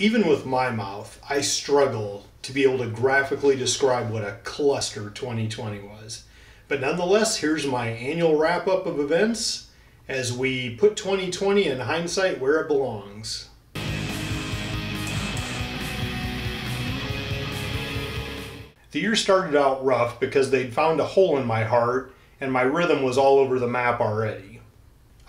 Even with my mouth, I struggle to be able to graphically describe what a cluster 2020 was. But nonetheless, here's my annual wrap up of events as we put 2020 in hindsight where it belongs. The year started out rough because they'd found a hole in my heart and my rhythm was all over the map already.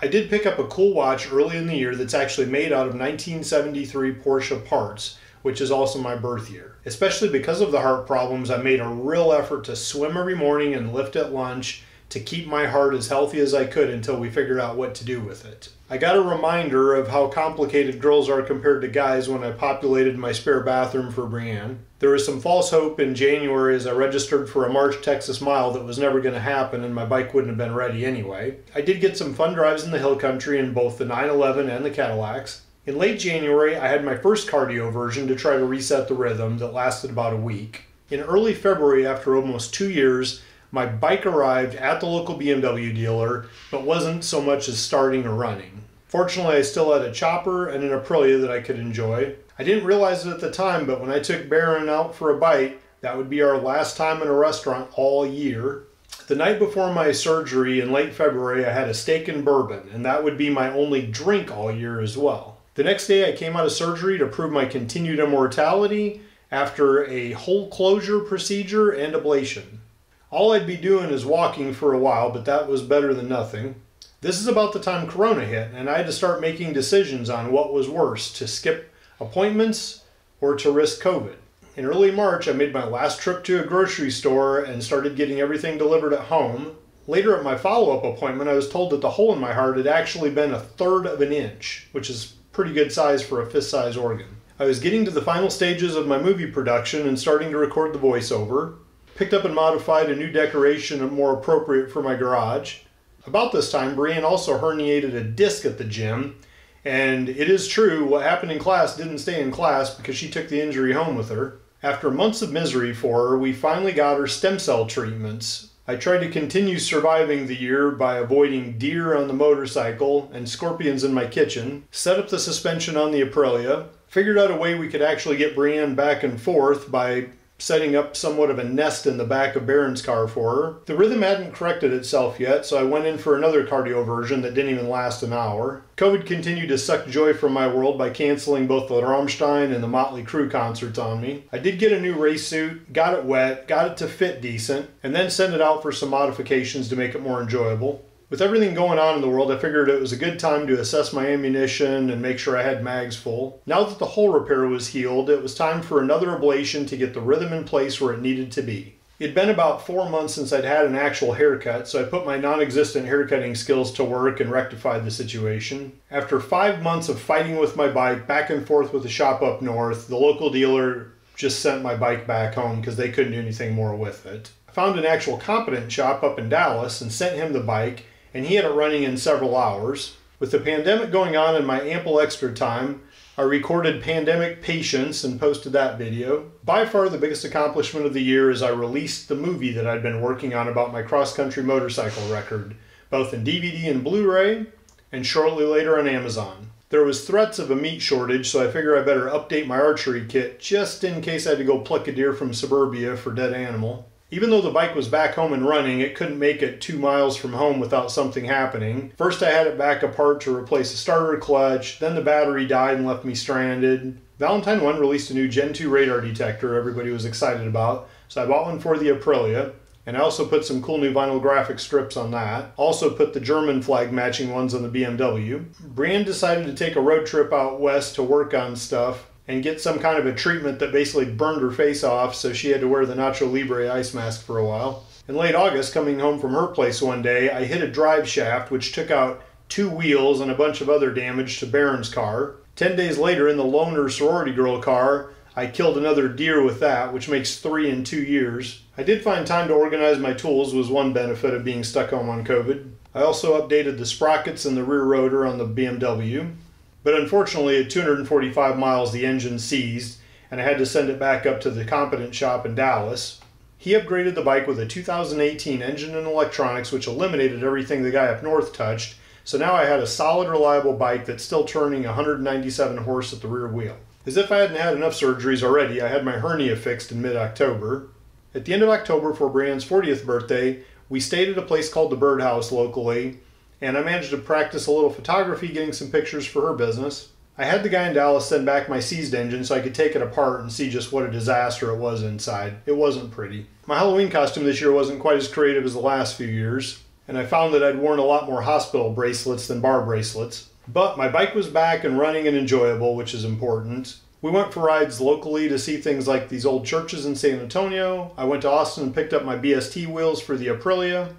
I did pick up a cool watch early in the year that's actually made out of 1973 Porsche parts, which is also my birth year. Especially because of the heart problems, I made a real effort to swim every morning and lift at lunch to keep my heart as healthy as I could until we figured out what to do with it. I got a reminder of how complicated girls are compared to guys when I populated my spare bathroom for Brienne. There was some false hope in January as I registered for a March Texas mile that was never going to happen and my bike wouldn't have been ready anyway. I did get some fun drives in the hill country in both the 911 and the Cadillacs. In late January, I had my first cardioversion to try to reset the rhythm that lasted about a week. In early February, after almost two years, my bike arrived at the local BMW dealer, but wasn't so much as starting or running. Fortunately, I still had a chopper and an Aprilia that I could enjoy. I didn't realize it at the time, but when I took Baron out for a bite, that would be our last time in a restaurant all year. The night before my surgery in late February, I had a steak and bourbon, and that would be my only drink all year as well. The next day, I came out of surgery to prove my continued immortality after a hole closure procedure and ablation. All I'd be doing is walking for a while, but that was better than nothing. This is about the time Corona hit, and I had to start making decisions on what was worse to skip appointments or to risk COVID. In early March, I made my last trip to a grocery store and started getting everything delivered at home. Later at my follow up appointment, I was told that the hole in my heart had actually been a third of an inch, which is pretty good size for a fist size organ. I was getting to the final stages of my movie production and starting to record the voiceover picked up and modified a new decoration more appropriate for my garage. About this time, Brienne also herniated a disc at the gym, and it is true, what happened in class didn't stay in class because she took the injury home with her. After months of misery for her, we finally got her stem cell treatments. I tried to continue surviving the year by avoiding deer on the motorcycle and scorpions in my kitchen, set up the suspension on the Aprilia, figured out a way we could actually get Brienne back and forth by setting up somewhat of a nest in the back of Baron's car for her. The rhythm hadn't corrected itself yet, so I went in for another cardioversion that didn't even last an hour. COVID continued to suck joy from my world by canceling both the Rammstein and the Motley Crue concerts on me. I did get a new race suit, got it wet, got it to fit decent, and then sent it out for some modifications to make it more enjoyable with everything going on in the world, I figured it was a good time to assess my ammunition and make sure I had mags full. Now that the hole repair was healed, it was time for another ablation to get the rhythm in place where it needed to be. It'd been about four months since I'd had an actual haircut, so I put my non existent haircutting skills to work and rectified the situation. After five months of fighting with my bike back and forth with the shop up north, the local dealer just sent my bike back home because they couldn't do anything more with it. I found an actual competent shop up in Dallas and sent him the bike, and he had it running in several hours. With the pandemic going on and my ample extra time, I recorded Pandemic Patience and posted that video. By far the biggest accomplishment of the year is I released the movie that I'd been working on about my cross country motorcycle record, both in DVD and Blu ray, and shortly later on Amazon. There was threats of a meat shortage, so I figure I better update my archery kit just in case I had to go pluck a deer from suburbia for dead animal. Even though the bike was back home and running, it couldn't make it two miles from home without something happening. First, I had it back apart to replace the starter clutch, then the battery died and left me stranded. Valentine 1 released a new Gen 2 radar detector everybody was excited about, so I bought one for the Aprilia. And I also put some cool new vinyl graphic strips on that. Also put the German flag matching ones on the BMW. Brian decided to take a road trip out west to work on stuff and get some kind of a treatment that basically burned her face off, so she had to wear the Nacho Libre ice mask for a while. In late August, coming home from her place one day, I hit a drive shaft which took out two wheels and a bunch of other damage to Baron's car. Ten days later, in the loaner sorority girl car, I killed another deer with that, which makes three in two years. I did find time to organize my tools was one benefit of being stuck home on COVID. I also updated the sprockets and the rear rotor on the BMW. But unfortunately, at 245 miles, the engine seized, and I had to send it back up to the competent shop in Dallas. He upgraded the bike with a 2018 engine and electronics, which eliminated everything the guy up north touched. So now I had a solid, reliable bike that's still turning 197 horse at the rear wheel. As if I hadn't had enough surgeries already, I had my hernia fixed in mid October. At the end of October, for Brienne's 40th birthday, we stayed at a place called the Birdhouse locally, and I managed to practice a little photography getting some pictures for her business. I had the guy in Dallas send back my seized engine so I could take it apart and see just what a disaster it was inside. It wasn't pretty. My Halloween costume this year wasn't quite as creative as the last few years, and I found that I'd worn a lot more hospital bracelets than bar bracelets. But my bike was back and running and enjoyable, which is important. We went for rides locally to see things like these old churches in San Antonio. I went to Austin and picked up my BST wheels for the Aprilia.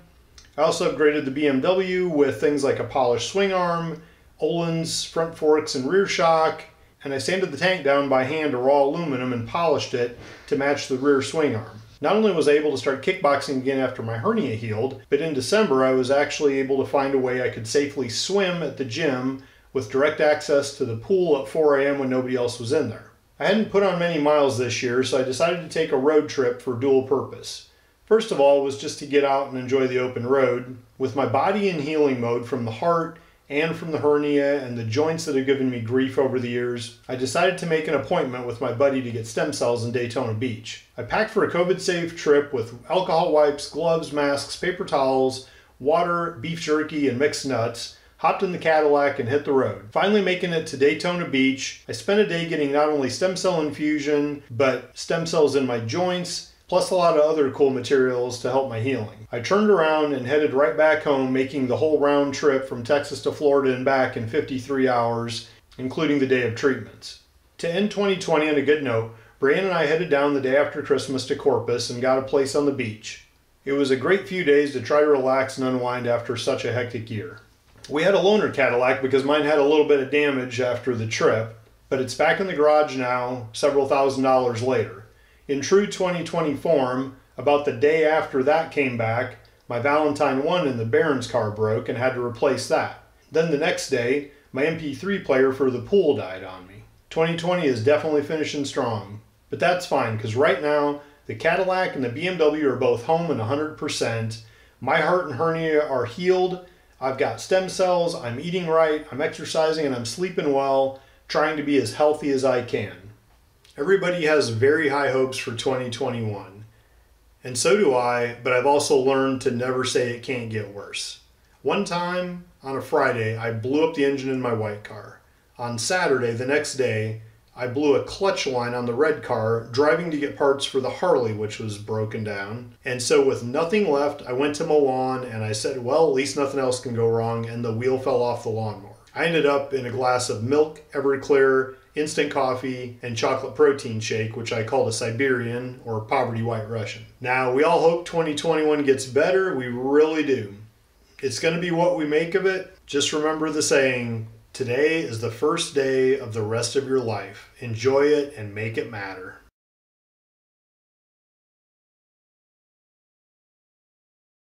I also upgraded the BMW with things like a polished swing arm, Öhlins front forks and rear shock, and I sanded the tank down by hand to raw aluminum and polished it to match the rear swing arm. Not only was I able to start kickboxing again after my hernia healed, but in December I was actually able to find a way I could safely swim at the gym with direct access to the pool at 4 a.m. when nobody else was in there. I hadn't put on many miles this year, so I decided to take a road trip for dual purpose. First of all was just to get out and enjoy the open road. With my body in healing mode from the heart and from the hernia and the joints that have given me grief over the years, I decided to make an appointment with my buddy to get stem cells in Daytona Beach. I packed for a COVID safe trip with alcohol wipes, gloves, masks, paper towels, water, beef jerky, and mixed nuts hopped in the Cadillac and hit the road. Finally making it to Daytona Beach, I spent a day getting not only stem cell infusion, but stem cells in my joints, plus a lot of other cool materials to help my healing. I turned around and headed right back home, making the whole round trip from Texas to Florida and back in 53 hours, including the day of treatments. To end 2020 on a good note, Brianne and I headed down the day after Christmas to Corpus and got a place on the beach. It was a great few days to try to relax and unwind after such a hectic year. We had a loaner Cadillac because mine had a little bit of damage after the trip, but it's back in the garage now, several thousand dollars later. In true 2020 form, about the day after that came back, my Valentine 1 in the Baron's car broke and had to replace that. Then the next day, my MP3 player for the pool died on me. 2020 is definitely finishing strong. But that's fine, because right now, the Cadillac and the BMW are both home and 100%. My heart and hernia are healed, I've got stem cells, I'm eating right, I'm exercising, and I'm sleeping well, trying to be as healthy as I can. Everybody has very high hopes for 2021. And so do I, but I've also learned to never say it can't get worse. One time, on a Friday, I blew up the engine in my white car. On Saturday, the next day, I blew a clutch line on the red car driving to get parts for the Harley, which was broken down. And so, with nothing left, I went to Milan and I said, Well, at least nothing else can go wrong. And the wheel fell off the lawnmower. I ended up in a glass of milk, Everclear, instant coffee, and chocolate protein shake, which I called a Siberian or poverty white Russian. Now, we all hope 2021 gets better. We really do. It's going to be what we make of it. Just remember the saying Today is the first day of the rest of your life. Enjoy it and make it matter.